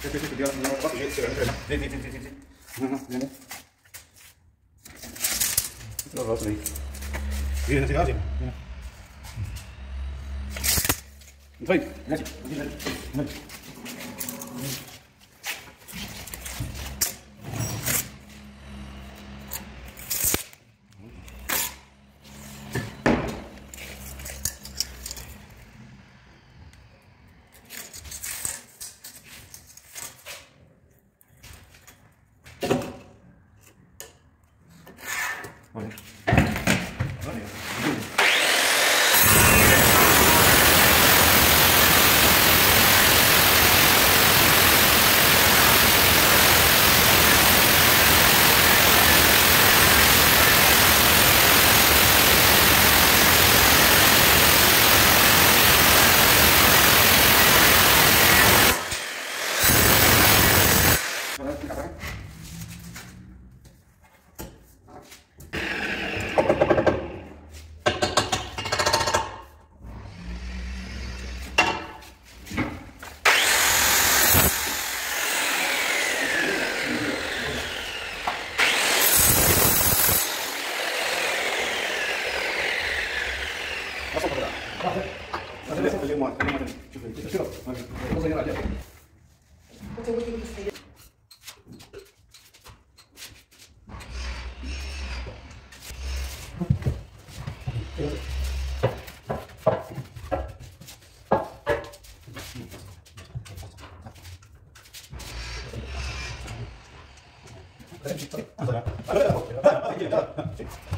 这这这不要，你要把腿起来，起来，来来来来来，来来，老老实实，别人谁要紧？你退，你退，你退，你退。じゃあ。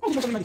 어디서끝났 는?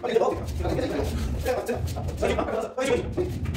把两只包给他把两只一块留着这样吧这样拿去吧快快拿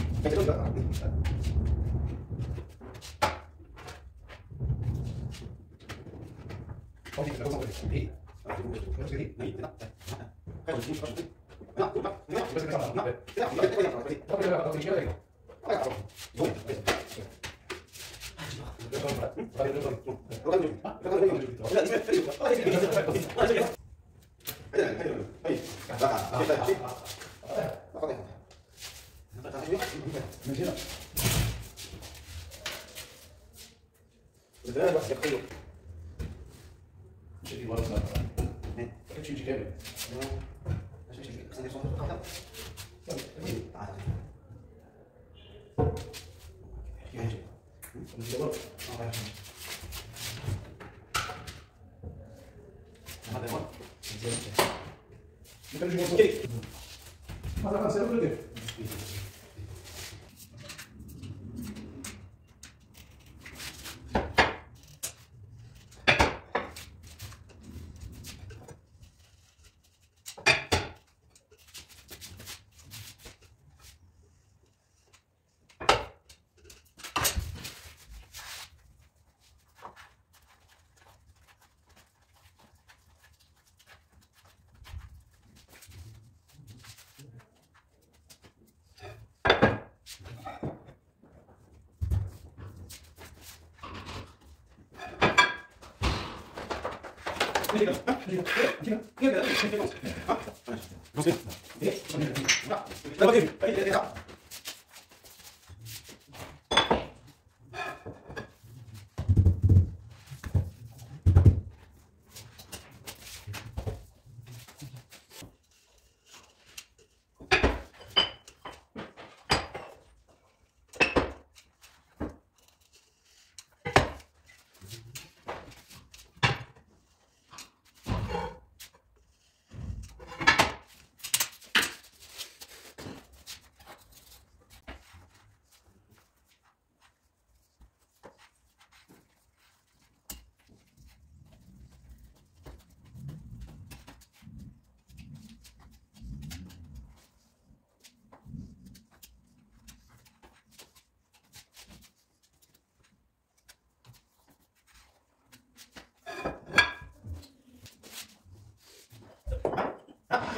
Yeah. Então, de volta. Mas a cancela, cadê? 待って。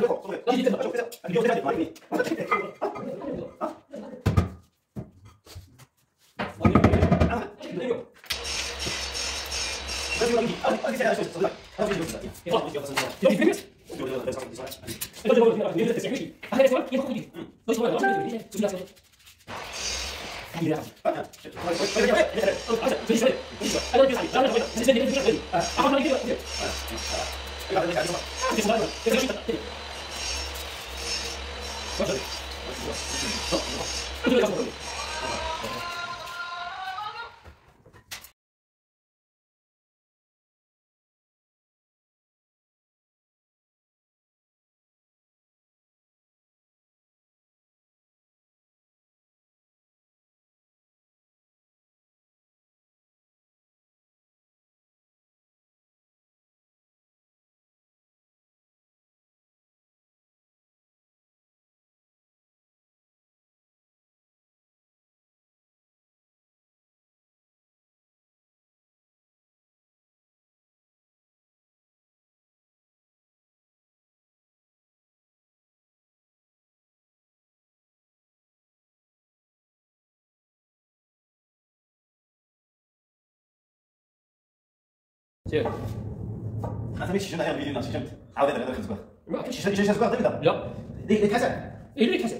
どう、い。 아빠가이거하면안 돼. 즉 하나님의 지시나요? 미리 나시죠. 아우데 내가 가서 봐. 이렇게 지시 지시 가서 됩니다. 야. 네, 이렇게 하자. 이렇게 하자.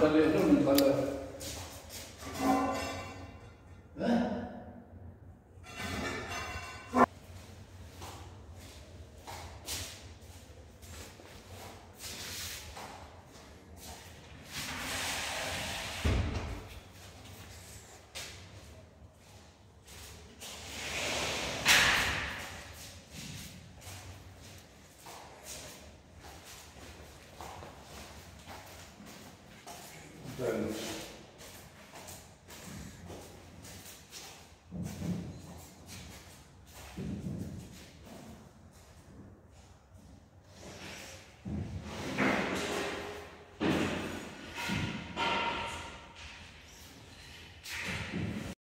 صل على then